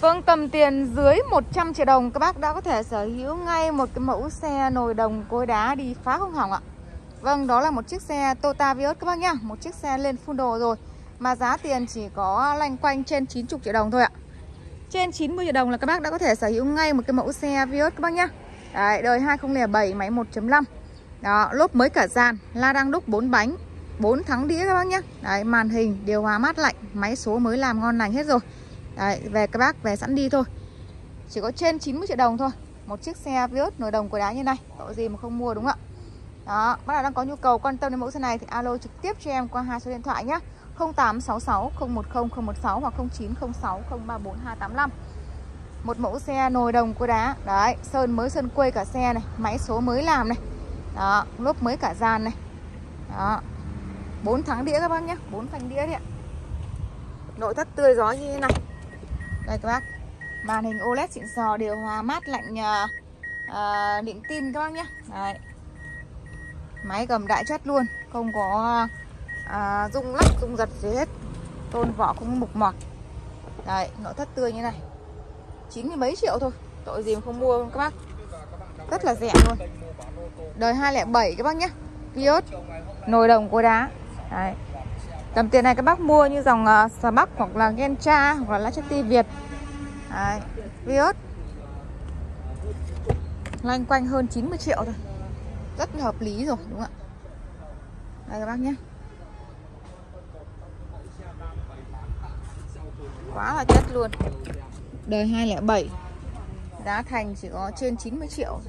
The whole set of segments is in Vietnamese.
Vâng, tầm tiền dưới 100 triệu đồng các bác đã có thể sở hữu ngay một cái mẫu xe nồi đồng cối đá đi phá không hỏng ạ. Vâng, đó là một chiếc xe Toyota Vios các bác nhá, một chiếc xe lên full đồ rồi. Mà giá tiền chỉ có lanh quanh trên 90 triệu đồng thôi ạ. Trên 90 triệu đồng là các bác đã có thể sở hữu ngay một cái mẫu xe Vios các bác nhá. Đấy, đời 2007 máy 1.5. Đó, lốp mới cả dàn, la đăng đúc 4 bánh, 4 thắng đĩa các bác nhá. Đấy, màn hình, điều hòa mát lạnh, máy số mới làm ngon lành hết rồi. Đấy, về các bác về sẵn đi thôi. Chỉ có trên 90 triệu đồng thôi. Một chiếc xe Vios nồi đồng của đá như này. Tội gì mà không mua đúng không ạ? Đó, bác nào đang có nhu cầu quan tâm đến mẫu xe này Thì alo trực tiếp cho em qua hai số điện thoại nhé 0866 010 016 hoặc 0906 034 285 Một mẫu xe nồi đồng của đá. Đấy, sơn mới sơn quê cả xe này Máy số mới làm này. Đó, lốp mới cả dàn này. Đó 4 tháng đĩa các bác nhé 4 phanh đĩa đấy ạ. Nội thất tươi gió như thế này đây các bác. Màn hình OLED xịn sò Điều hòa mát lạnh uh, uh, Điện tin các bác nhé. Đấy. Máy gầm đại chất luôn Không có uh, rung lắc rung giật gì hết. Tôn vỏ cũng mục mọt. Đấy nội thất tươi như này. Chín mươi mấy triệu thôi Tội gì mà không mua các bác. Rất là rẻ luôn. Đời 207 các bác nhé. Vios Nồi đồng cối đá. Đấy. Tầm tiền này các bác mua như dòng ờ, uh, Smax hoặc là Gentra hoặc là Lachetti Việt. Đấy, Vios. Loanh quanh hơn 90 triệu thôi. Rất là hợp lý rồi đúng không ạ? Đây các bác nhé. Quá là chất luôn. Đời 207 Giá thành chỉ có trên 90 triệu.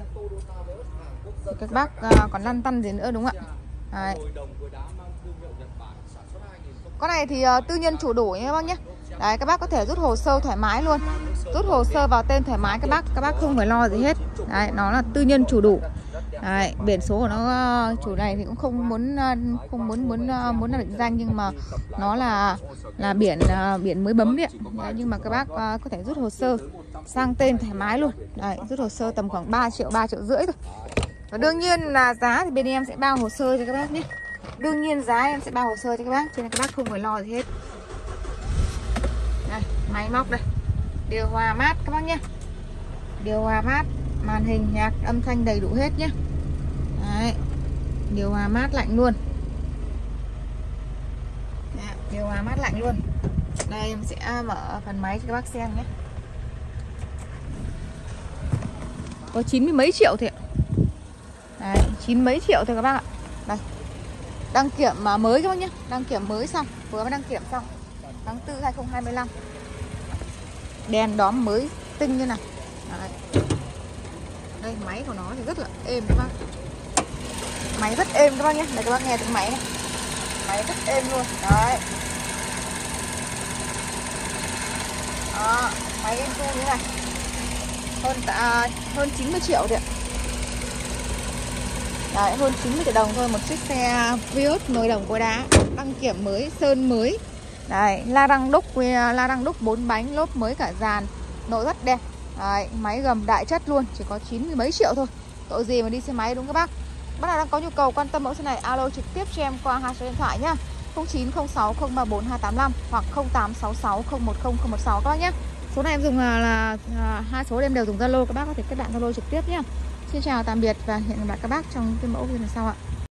Thì Các bác à, còn lăn tăn gì nữa đúng không ạ? Đấy. Con này thì à, tư nhân chủ đủ nhé các bác nhé. Đấy các bác có thể rút hồ sơ thoải mái luôn. Rút hồ sơ vào tên thoải mái các bác Các bác không phải lo gì hết. Đấy nó là tư nhân chủ đủ. Đấy, biển số của nó ờ, chủ này thì cũng không muốn ờ, không muốn muốn ờ, muốn là định danh nhưng mà nó là là biển biển mới bấm điện Đấy, nhưng mà các bác có thể rút hồ sơ sang tên thoải mái luôn. Đấy, rút hồ sơ tầm khoảng 3 triệu 3 triệu rưỡi thôi. Và đương nhiên là giá thì bên em sẽ bao hồ sơ cho các bác nhé. Đương nhiên giá em sẽ bao hồ sơ cho các bác Cho nên các bác không phải lo gì hết. Đây, máy móc đây. Điều hòa mát các bác nhé. Điều hòa mát Màn hình nhạc âm thanh đầy đủ hết nhé. Đấy. Điều hòa mát lạnh luôn. Đấy, Điều hòa mát lạnh luôn. Đây em sẽ mở phần máy cho các bác xem nhé. Có chín mươi mấy triệu thì ạ. Đấy, chín mấy triệu thôi các bác ạ. Đây. Đăng kiểm mà mới các bác nhé. Đăng kiểm mới xong. Vừa mới đăng kiểm xong. Tháng 4 2025 Đèn đóm mới tinh như này. Đấy. Đây máy của nó thì rất là êm các bác. Máy rất êm các bác nhé. Đây các bác nghe tiếng máy này. Máy rất êm luôn. Đấy. Đó, máy em thu như này. Hơn à, hơn 90 triệu thì ạ. Đấy, hơn 90 triệu đồng thôi. Một chiếc xe Vios nồi đồng có đá đăng kiểm mới sơn mới. Đấy, la răng đúc à, la răng đúc 4 bánh lốp mới cả dàn nội rất đẹp. Đấy, máy gầm đại chất luôn chỉ có 90 mấy triệu thôi. Tội gì mà đi xe máy đúng các bác? Bác nào đang có nhu cầu quan tâm mẫu xe này alo trực tiếp cho em qua hai số điện thoại nhá. 0906 034 285 hoặc 0866 010 016 các bác nhé số này em dùng là, là, là hai số em đều dùng Zalo các bác có thể kết bạn Zalo trực tiếp nhé Xin chào tạm biệt và hẹn gặp lại các bác trong cái mẫu video sau ạ.